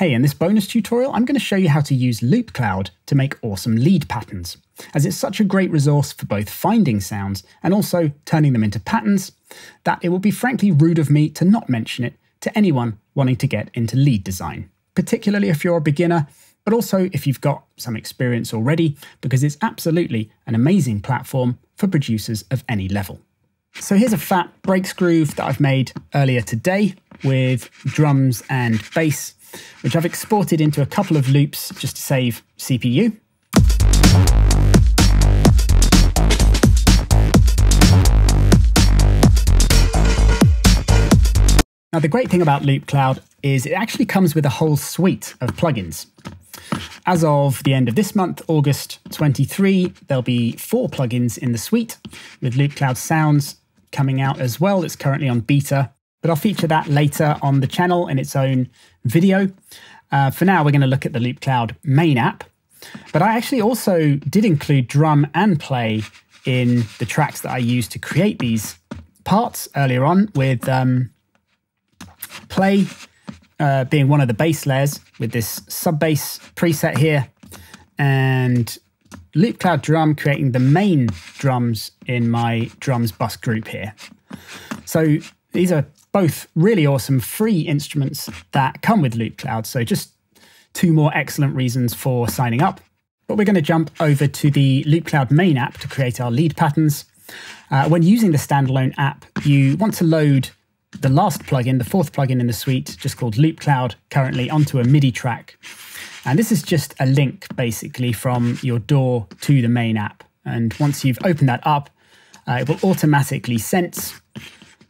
Hey, in this bonus tutorial, I'm going to show you how to use LoopCloud to make awesome lead patterns, as it's such a great resource for both finding sounds and also turning them into patterns that it would be frankly rude of me to not mention it to anyone wanting to get into lead design, particularly if you're a beginner, but also if you've got some experience already, because it's absolutely an amazing platform for producers of any level. So here's a fat breaks groove that I've made earlier today with drums and bass which I've exported into a couple of loops just to save CPU. Now, the great thing about LoopCloud is it actually comes with a whole suite of plugins. As of the end of this month, August 23, there'll be four plugins in the suite, with LoopCloud Sounds coming out as well. It's currently on beta but I'll feature that later on the channel in its own video. Uh, for now, we're going to look at the LoopCloud main app. But I actually also did include drum and play in the tracks that I used to create these parts earlier on with um, play uh, being one of the bass layers with this sub bass preset here and LoopCloud drum creating the main drums in my drums bus group here. So these are both really awesome free instruments that come with LoopCloud. So just two more excellent reasons for signing up. But we're going to jump over to the LoopCloud main app to create our lead patterns. Uh, when using the standalone app, you want to load the last plugin, the fourth plugin in the suite, just called LoopCloud, currently onto a MIDI track. And this is just a link basically from your DAW to the main app. And once you've opened that up, uh, it will automatically sense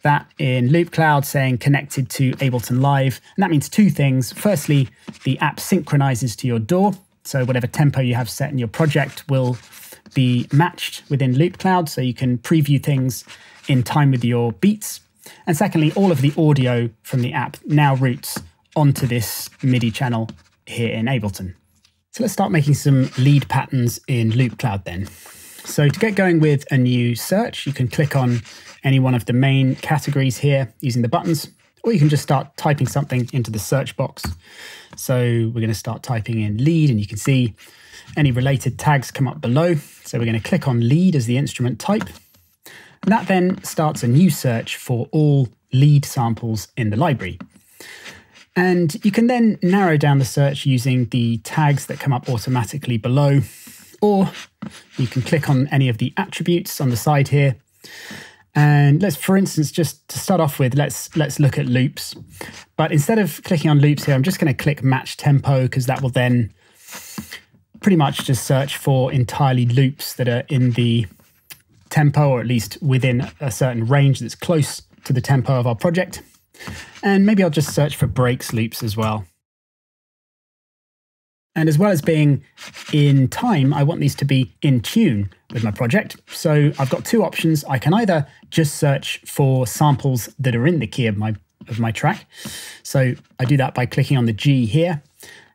that in LoopCloud saying connected to Ableton Live. And that means two things. Firstly, the app synchronizes to your DAW. So whatever tempo you have set in your project will be matched within LoopCloud. So you can preview things in time with your beats. And secondly, all of the audio from the app now routes onto this MIDI channel here in Ableton. So let's start making some lead patterns in LoopCloud then. So to get going with a new search, you can click on any one of the main categories here using the buttons, or you can just start typing something into the search box. So we're going to start typing in lead, and you can see any related tags come up below. So we're going to click on lead as the instrument type. And that then starts a new search for all lead samples in the library. And you can then narrow down the search using the tags that come up automatically below, or you can click on any of the attributes on the side here and let's, for instance, just to start off with, let's let's look at loops. But instead of clicking on loops here, I'm just going to click match tempo because that will then pretty much just search for entirely loops that are in the tempo or at least within a certain range that's close to the tempo of our project. And maybe I'll just search for breaks loops as well. And as well as being in time, I want these to be in tune with my project. So I've got two options. I can either just search for samples that are in the key of my of my track. So I do that by clicking on the G here.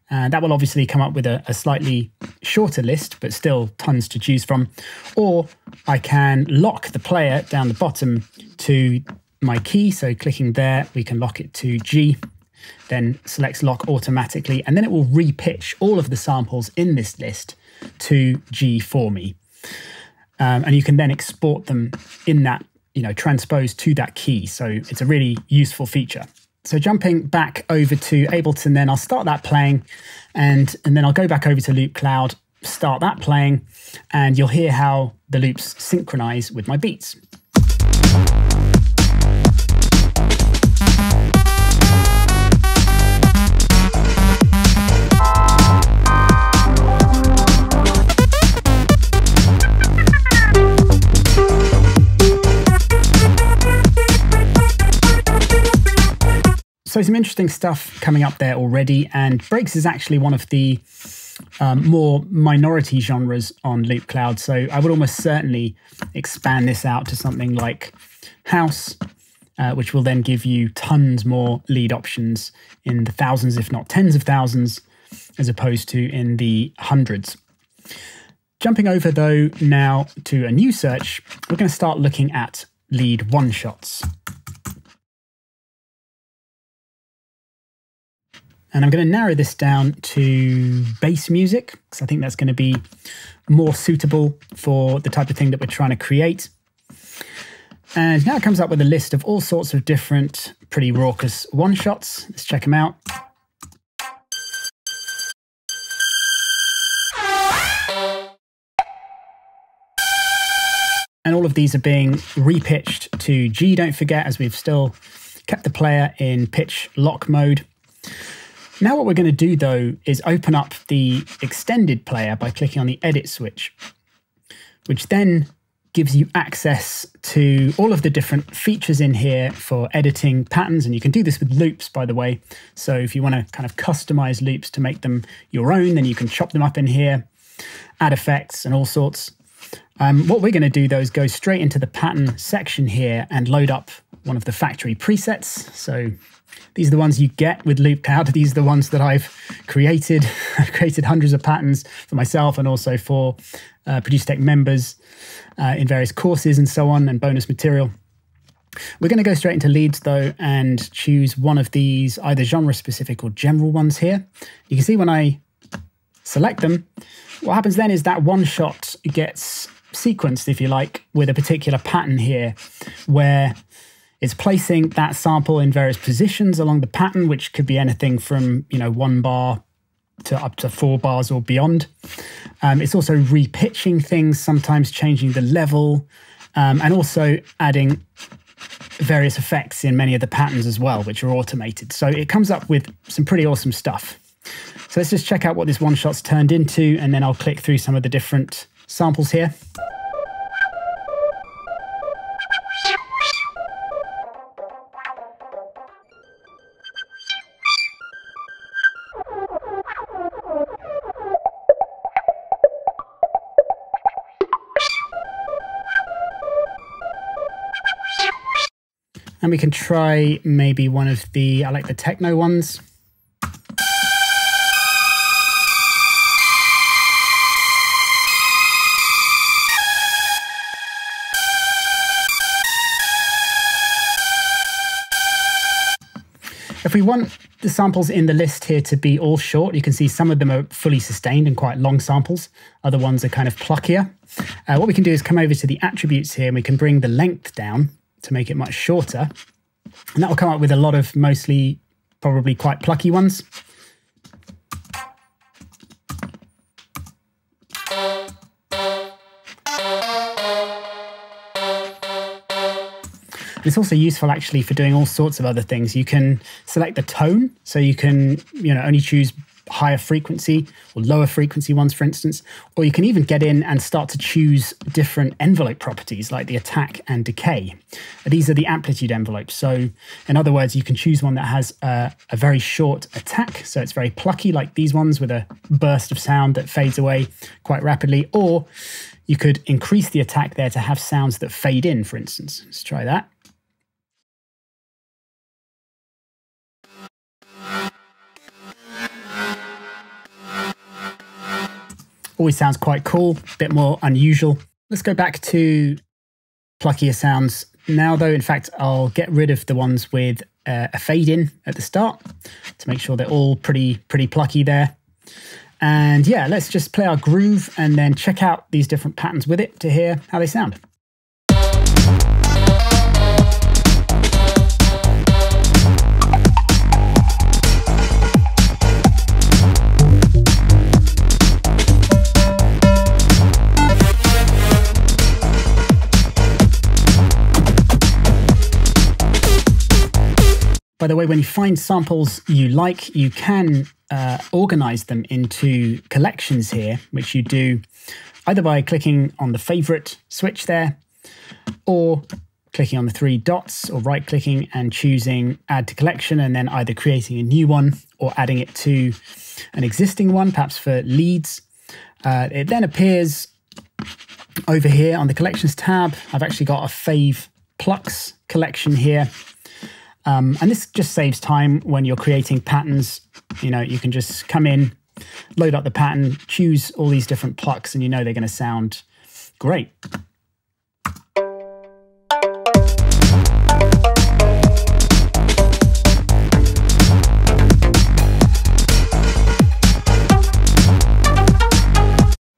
And that will obviously come up with a, a slightly shorter list, but still tons to choose from. Or I can lock the player down the bottom to my key. So clicking there, we can lock it to G then selects lock automatically, and then it will repitch all of the samples in this list to G for me. Um, and you can then export them in that, you know, transposed to that key. So it's a really useful feature. So jumping back over to Ableton, then I'll start that playing, and, and then I'll go back over to Loop Cloud, start that playing, and you'll hear how the loops synchronize with my beats. So some interesting stuff coming up there already, and breaks is actually one of the um, more minority genres on LoopCloud. So I would almost certainly expand this out to something like house, uh, which will then give you tons more lead options in the thousands, if not tens of thousands, as opposed to in the hundreds. Jumping over though now to a new search, we're going to start looking at lead one shots. And I'm going to narrow this down to bass music because I think that's going to be more suitable for the type of thing that we're trying to create. And now it comes up with a list of all sorts of different pretty raucous one-shots. Let's check them out. And all of these are being repitched to G, don't forget, as we've still kept the player in pitch lock mode. Now what we're going to do though is open up the extended player by clicking on the edit switch, which then gives you access to all of the different features in here for editing patterns. And you can do this with loops, by the way. So if you want to kind of customize loops to make them your own, then you can chop them up in here, add effects and all sorts. Um, what we're going to do though is go straight into the pattern section here and load up one of the factory presets. So these are the ones you get with Loop Cloud. These are the ones that I've created. I've created hundreds of patterns for myself and also for uh, Producertech members uh, in various courses and so on and bonus material. We're going to go straight into leads though and choose one of these either genre specific or general ones here. You can see when I select them, what happens then is that one shot gets sequenced, if you like, with a particular pattern here where it's placing that sample in various positions along the pattern, which could be anything from, you know, one bar to up to four bars or beyond. Um, it's also repitching things, sometimes changing the level, um, and also adding various effects in many of the patterns as well, which are automated. So it comes up with some pretty awesome stuff. So let's just check out what this one shot's turned into, and then I'll click through some of the different samples here. And we can try maybe one of the, I like the techno ones. If we want the samples in the list here to be all short, you can see some of them are fully sustained and quite long samples. Other ones are kind of pluckier. Uh, what we can do is come over to the attributes here and we can bring the length down to make it much shorter. And that will come up with a lot of mostly probably quite plucky ones. it's also useful actually for doing all sorts of other things. You can select the tone, so you can you know only choose higher frequency or lower frequency ones, for instance, or you can even get in and start to choose different envelope properties like the attack and decay. These are the amplitude envelopes. So, in other words, you can choose one that has a, a very short attack, so it's very plucky, like these ones with a burst of sound that fades away quite rapidly, or you could increase the attack there to have sounds that fade in, for instance. Let's try that. Always sounds quite cool, a bit more unusual. Let's go back to pluckier sounds now, though. In fact, I'll get rid of the ones with uh, a fade in at the start to make sure they're all pretty, pretty plucky there. And yeah, let's just play our groove and then check out these different patterns with it to hear how they sound. By the way, when you find samples you like, you can uh, organize them into collections here, which you do either by clicking on the favorite switch there or clicking on the three dots or right clicking and choosing add to collection and then either creating a new one or adding it to an existing one, perhaps for leads. Uh, it then appears over here on the collections tab. I've actually got a fave plucks collection here um, and this just saves time when you're creating patterns. You know, you can just come in, load up the pattern, choose all these different plucks, and you know they're going to sound great.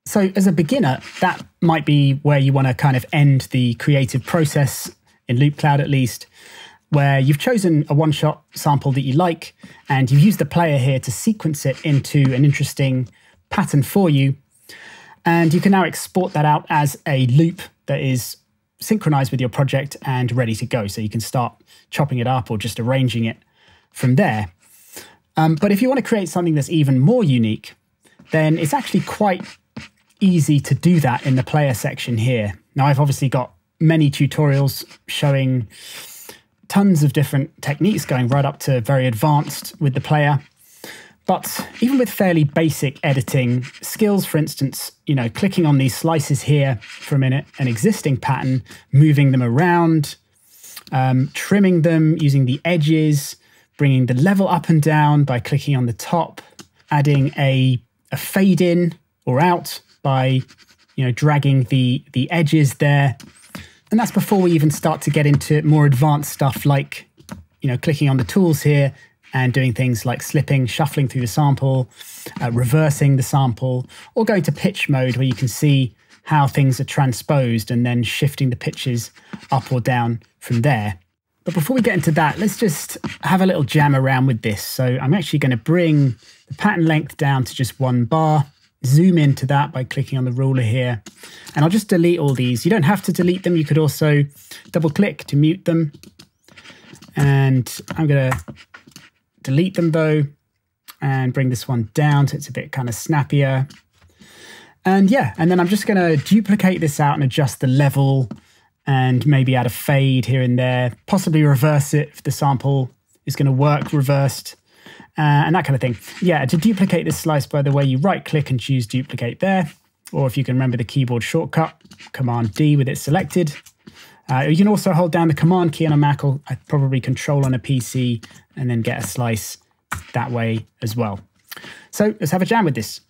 So, as a beginner, that might be where you want to kind of end the creative process in Loop Cloud at least where you've chosen a one shot sample that you like and you've used the player here to sequence it into an interesting pattern for you. And you can now export that out as a loop that is synchronized with your project and ready to go. So you can start chopping it up or just arranging it from there. Um, but if you want to create something that's even more unique, then it's actually quite easy to do that in the player section here. Now, I've obviously got many tutorials showing tons of different techniques going right up to very advanced with the player. But even with fairly basic editing skills, for instance, you know, clicking on these slices here for a minute, an existing pattern, moving them around, um, trimming them using the edges, bringing the level up and down by clicking on the top, adding a, a fade in or out by, you know, dragging the, the edges there. And that's before we even start to get into more advanced stuff like, you know, clicking on the tools here and doing things like slipping, shuffling through the sample, uh, reversing the sample, or going to pitch mode where you can see how things are transposed and then shifting the pitches up or down from there. But before we get into that, let's just have a little jam around with this. So I'm actually going to bring the pattern length down to just one bar, zoom into that by clicking on the ruler here, and I'll just delete all these. You don't have to delete them. You could also double click to mute them. And I'm going to delete them though, and bring this one down so it's a bit kind of snappier. And yeah, and then I'm just going to duplicate this out and adjust the level and maybe add a fade here and there, possibly reverse it if the sample is going to work reversed, uh, and that kind of thing. Yeah, to duplicate this slice, by the way, you right click and choose duplicate there. Or if you can remember the keyboard shortcut, Command D with it selected. Uh, you can also hold down the Command key on a Mac or probably Control on a PC and then get a slice that way as well. So let's have a jam with this.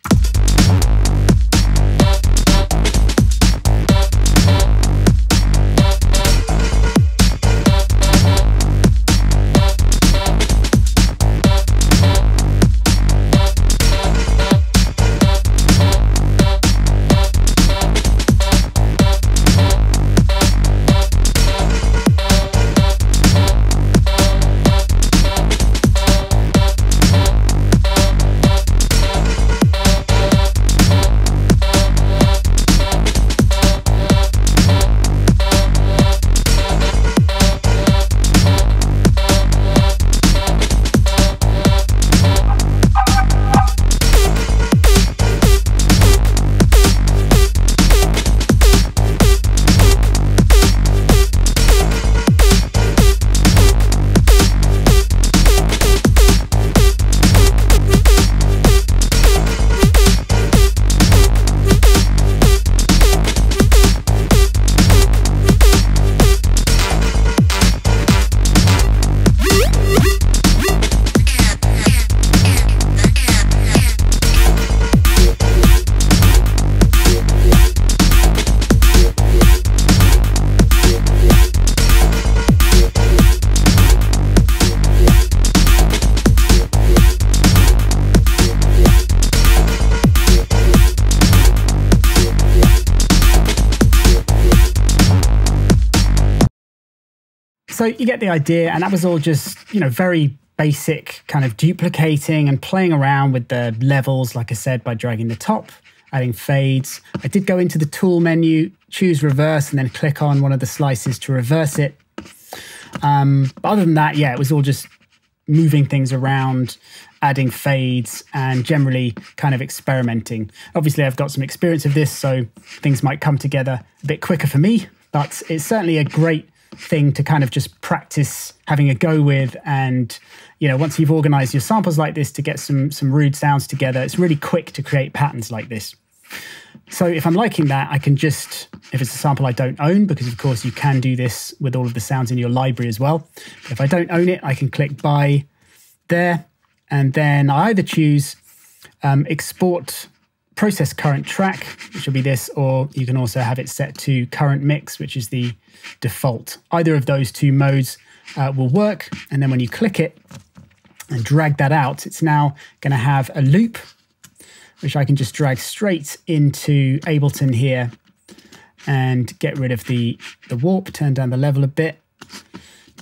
So you get the idea, and that was all just, you know, very basic kind of duplicating and playing around with the levels, like I said, by dragging the top, adding fades. I did go into the tool menu, choose reverse, and then click on one of the slices to reverse it. Um, but other than that, yeah, it was all just moving things around, adding fades, and generally kind of experimenting. Obviously, I've got some experience of this, so things might come together a bit quicker for me, but it's certainly a great thing to kind of just practice having a go with. And you know once you've organized your samples like this to get some some rude sounds together it's really quick to create patterns like this. So if i'm liking that i can just if it's a sample i don't own because of course you can do this with all of the sounds in your library as well. If i don't own it i can click buy there. And then i either choose um, export process current track, which will be this, or you can also have it set to current mix, which is the default. Either of those two modes uh, will work. And then when you click it and drag that out, it's now going to have a loop which I can just drag straight into Ableton here and get rid of the, the warp, turn down the level a bit,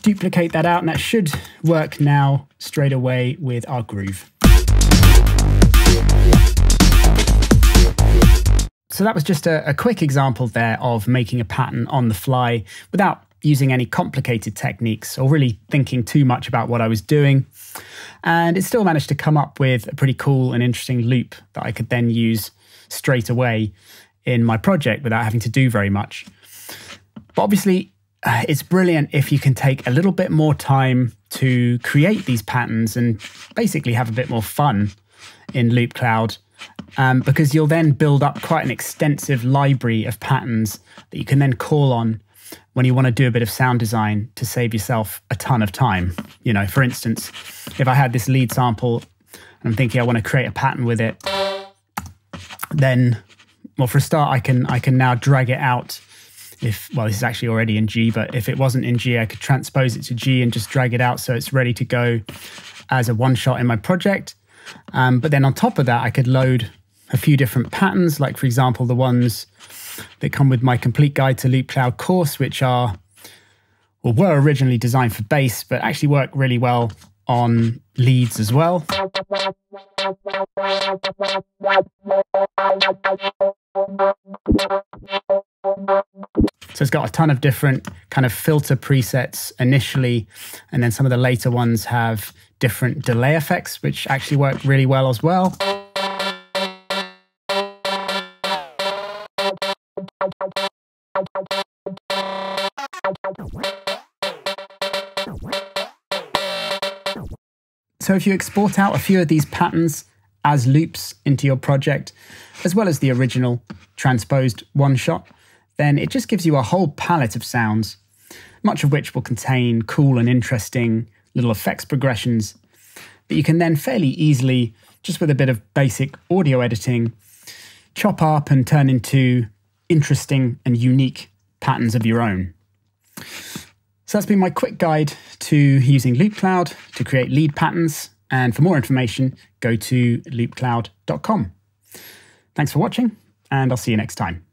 duplicate that out, and that should work now straight away with our groove. So that was just a, a, quick example there of making a pattern on the fly without using any complicated techniques or really thinking too much about what I was doing. And it still managed to come up with a pretty cool and interesting loop that I could then use straight away in my project without having to do very much. But obviously, uh, it's brilliant if you can take a little bit more time to create these patterns and basically have a bit more fun in Loop Cloud. Um, because you'll then build up quite an extensive library of patterns that you can then call on when you want to do a bit of sound design to save yourself a ton of time. You know, for instance, if I had this lead sample and I'm thinking I want to create a pattern with it, then well for a start I can I can now drag it out if well this is actually already in G but if it wasn't in G I could transpose it to G and just drag it out so it's ready to go as a one shot in my project um, but then on top of that I could load a few different patterns like for example the ones that come with my complete guide to Loop Cloud course which are well were originally designed for bass but actually work really well on leads as well. So it's got a ton of different kind of filter presets initially, and then some of the later ones have different delay effects, which actually work really well as well. So if you export out a few of these patterns as loops into your project, as well as the original transposed one shot, then it just gives you a whole palette of sounds, much of which will contain cool and interesting little effects progressions that you can then fairly easily, just with a bit of basic audio editing, chop up and turn into interesting and unique patterns of your own. So that's been my quick guide to using Loop Cloud to create lead patterns. And for more information, go to loopcloud.com. Thanks for watching, and I'll see you next time.